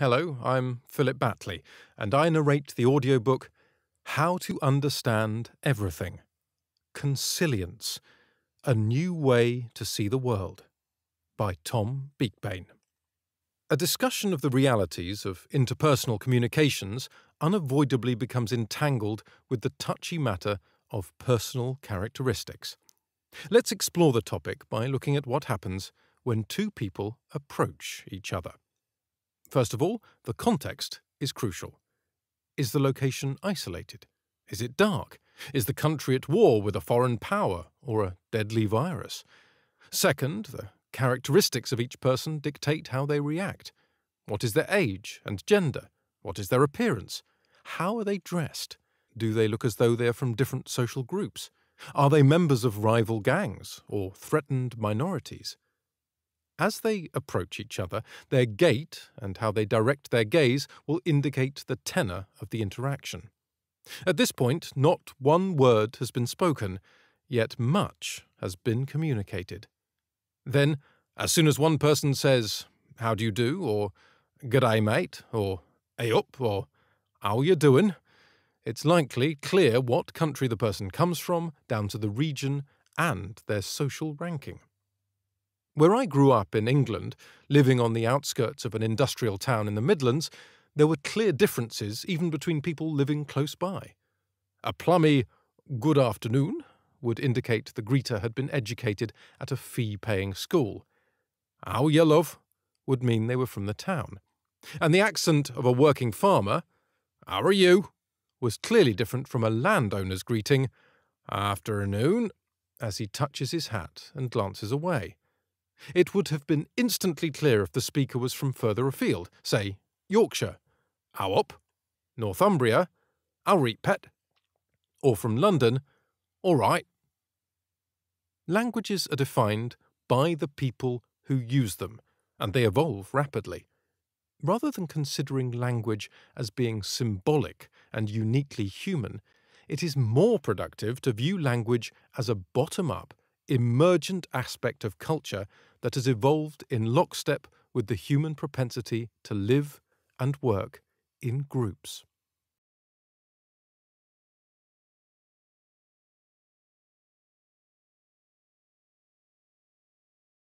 Hello, I'm Philip Battley, and I narrate the audiobook How to Understand Everything Consilience A New Way to See the World by Tom Beakbane. A discussion of the realities of interpersonal communications unavoidably becomes entangled with the touchy matter of personal characteristics. Let's explore the topic by looking at what happens when two people approach each other. First of all, the context is crucial. Is the location isolated? Is it dark? Is the country at war with a foreign power or a deadly virus? Second, the characteristics of each person dictate how they react. What is their age and gender? What is their appearance? How are they dressed? Do they look as though they are from different social groups? Are they members of rival gangs or threatened minorities? As they approach each other, their gait and how they direct their gaze will indicate the tenor of the interaction. At this point, not one word has been spoken, yet much has been communicated. Then, as soon as one person says, How do you do? or G'day, mate, or Hey up, or How you doing? It's likely clear what country the person comes from, down to the region and their social ranking. Where I grew up in England, living on the outskirts of an industrial town in the Midlands, there were clear differences even between people living close by. A plummy good afternoon would indicate the greeter had been educated at a fee paying school. How you love would mean they were from the town. And the accent of a working farmer, How are you? was clearly different from a landowner's greeting, Afternoon, as he touches his hat and glances away. It would have been instantly clear if the speaker was from further afield, say, Yorkshire, Awop, Northumbria, Pet, or from London, all right. Languages are defined by the people who use them, and they evolve rapidly. Rather than considering language as being symbolic and uniquely human, it is more productive to view language as a bottom up, emergent aspect of culture that has evolved in lockstep with the human propensity to live and work in groups.